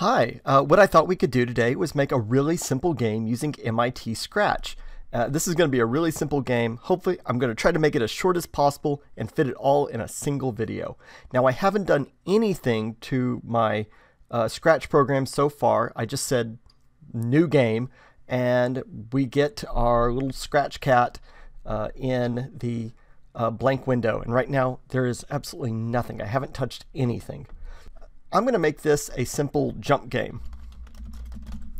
Hi, uh, what I thought we could do today was make a really simple game using MIT Scratch. Uh, this is going to be a really simple game. Hopefully, I'm going to try to make it as short as possible and fit it all in a single video. Now, I haven't done anything to my uh, Scratch program so far. I just said new game, and we get our little Scratch cat uh, in the uh, blank window. And right now, there is absolutely nothing. I haven't touched anything. I'm going to make this a simple jump game.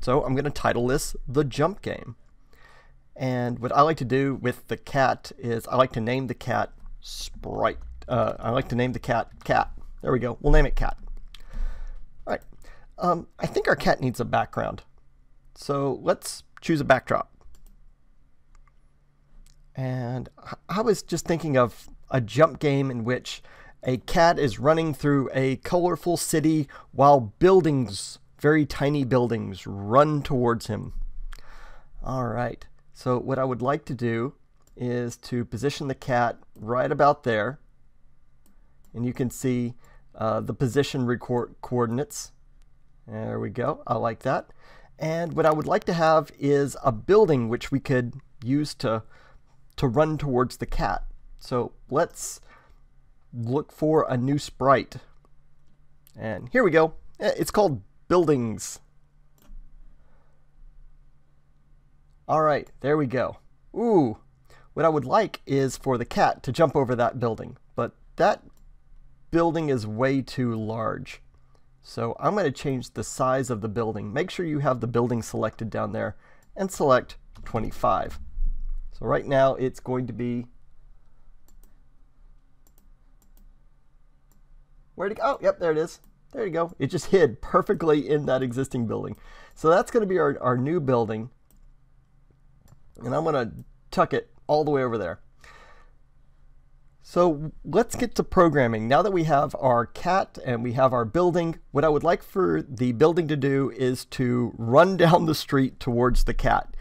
So I'm going to title this The Jump Game. And what I like to do with the cat is I like to name the cat Sprite. Uh, I like to name the cat Cat. There we go. We'll name it Cat. All right. Um, I think our cat needs a background. So let's choose a backdrop. And I was just thinking of a jump game in which a cat is running through a colorful city while buildings, very tiny buildings, run towards him. All right, so what I would like to do is to position the cat right about there. And you can see uh, the position record coordinates. There we go. I like that. And what I would like to have is a building which we could use to, to run towards the cat. So let's look for a new sprite. And here we go. Eh, it's called Buildings. All right, there we go. Ooh, what I would like is for the cat to jump over that building, but that building is way too large. So I'm going to change the size of the building. Make sure you have the building selected down there and select 25. So right now it's going to be Where'd it go? Oh, yep, there it is. There you go. It just hid perfectly in that existing building. So that's going to be our, our new building. And I'm going to tuck it all the way over there. So let's get to programming. Now that we have our cat and we have our building, what I would like for the building to do is to run down the street towards the cat.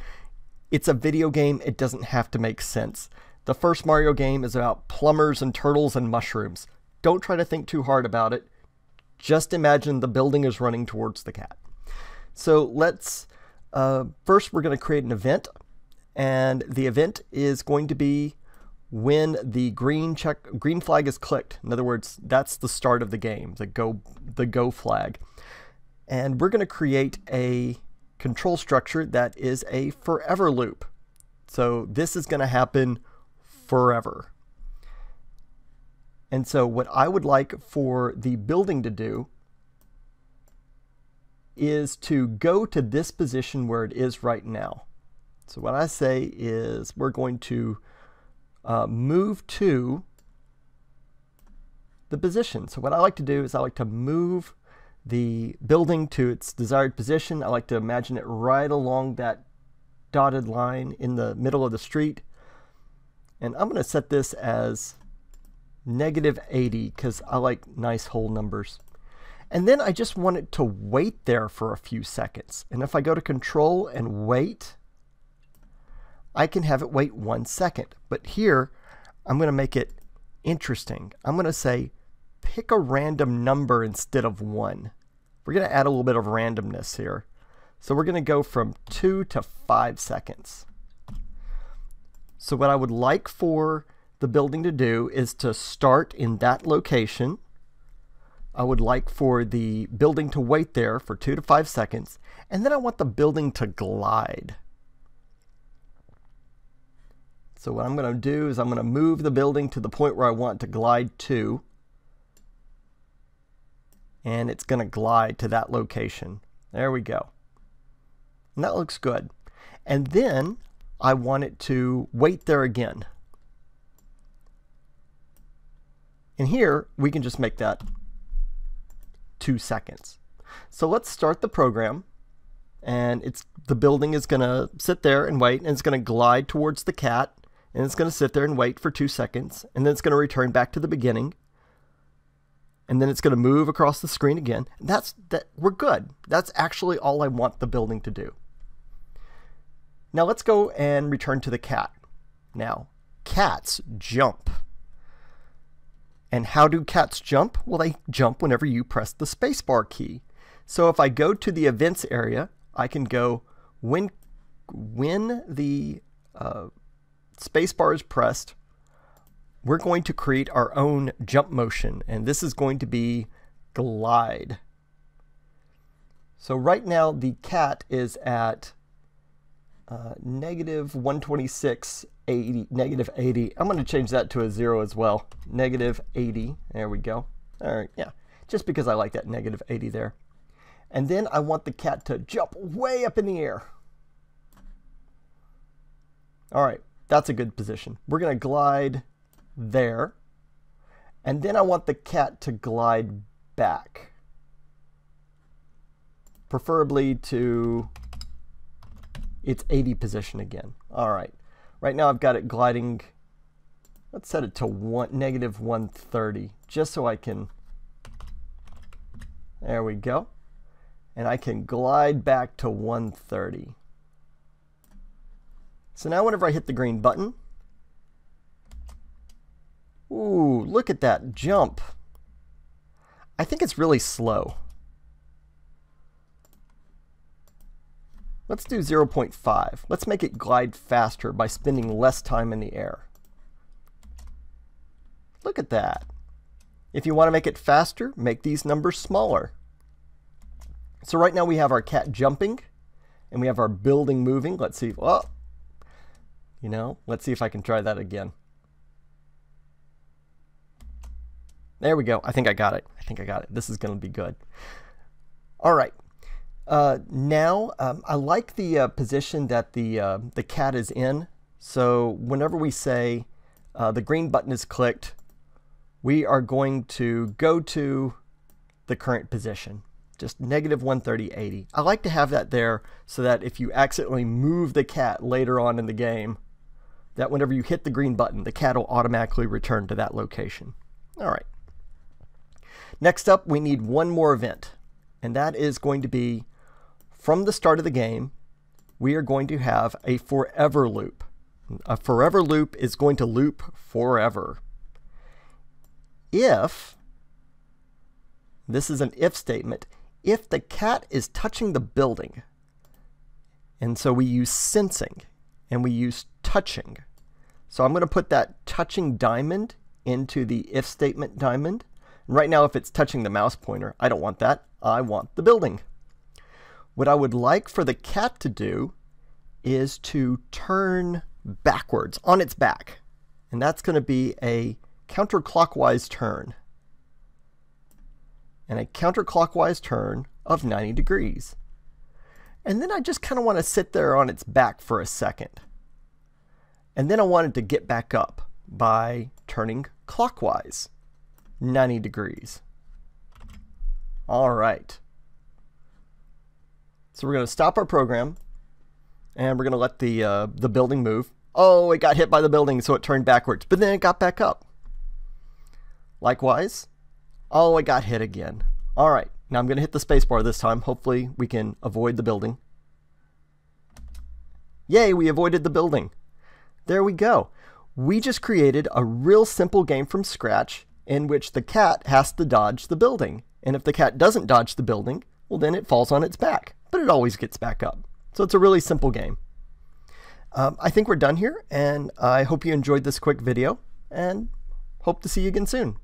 It's a video game. It doesn't have to make sense. The first Mario game is about plumbers and turtles and mushrooms. Don't try to think too hard about it. Just imagine the building is running towards the cat. So let's, uh, first we're going to create an event. And the event is going to be when the green check green flag is clicked. In other words, that's the start of the game, the go the go flag. And we're going to create a control structure that is a forever loop. So this is going to happen forever. And so what I would like for the building to do is to go to this position where it is right now. So what I say is we're going to uh, move to the position. So what I like to do is I like to move the building to its desired position. I like to imagine it right along that dotted line in the middle of the street. And I'm going to set this as negative 80 because I like nice whole numbers. And then I just want it to wait there for a few seconds. And if I go to control and wait, I can have it wait one second. But here, I'm going to make it interesting. I'm going to say pick a random number instead of one. We're going to add a little bit of randomness here. So we're going to go from two to five seconds. So what I would like for the building to do is to start in that location. I would like for the building to wait there for two to five seconds, and then I want the building to glide. So what I'm going to do is I'm going to move the building to the point where I want to glide to, and it's going to glide to that location. There we go. And that looks good. And then I want it to wait there again. And here, we can just make that two seconds. So let's start the program. And it's the building is going to sit there and wait, and it's going to glide towards the cat, and it's going to sit there and wait for two seconds, and then it's going to return back to the beginning, and then it's going to move across the screen again. That's that. We're good. That's actually all I want the building to do. Now let's go and return to the cat. Now, cats jump. And how do cats jump? Well, they jump whenever you press the spacebar key. So if I go to the events area, I can go when, when the uh, spacebar is pressed, we're going to create our own jump motion, and this is going to be glide. So right now the cat is at uh, negative 126, 80, negative 80. I'm going to change that to a zero as well. Negative 80. There we go. All right, yeah, just because I like that negative 80 there. And then I want the cat to jump way up in the air. All right, that's a good position. We're going to glide there. And then I want the cat to glide back. Preferably to its 80 position again. All right. Right now I've got it gliding, let's set it to one, negative 130, just so I can, there we go. And I can glide back to 130. So now whenever I hit the green button, ooh, look at that jump. I think it's really slow. Let's do 0.5. Let's make it glide faster by spending less time in the air. Look at that. If you want to make it faster, make these numbers smaller. So right now we have our cat jumping, and we have our building moving. Let's see. Oh, you know, let's see if I can try that again. There we go. I think I got it. I think I got it. This is going to be good. All right. Uh, now, um, I like the uh, position that the, uh, the cat is in. So whenever we say uh, the green button is clicked, we are going to go to the current position, just negative 130, 80. I like to have that there so that if you accidentally move the cat later on in the game, that whenever you hit the green button, the cat will automatically return to that location. All right. Next up, we need one more event, and that is going to be from the start of the game, we are going to have a forever loop. A forever loop is going to loop forever. If, this is an if statement, if the cat is touching the building, and so we use sensing, and we use touching. So I'm going to put that touching diamond into the if statement diamond. right now, if it's touching the mouse pointer, I don't want that. I want the building. What I would like for the cat to do is to turn backwards on its back. And that's going to be a counterclockwise turn. And a counterclockwise turn of 90 degrees. And then I just kind of want to sit there on its back for a second. And then I wanted to get back up by turning clockwise 90 degrees. All right. So we're going to stop our program and we're going to let the, uh, the building move. Oh, it got hit by the building, so it turned backwards, but then it got back up. Likewise, oh, it got hit again. All right, now I'm going to hit the spacebar this time. Hopefully we can avoid the building. Yay, we avoided the building. There we go. We just created a real simple game from scratch in which the cat has to dodge the building. And if the cat doesn't dodge the building, well, then it falls on its back. But it always gets back up. So it's a really simple game. Um, I think we're done here, and I hope you enjoyed this quick video, and hope to see you again soon.